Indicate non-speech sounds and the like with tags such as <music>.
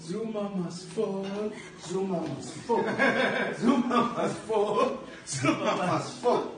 Zuma must fall. Zuma must fall. <laughs> Zuma must fall. Zuma must fall.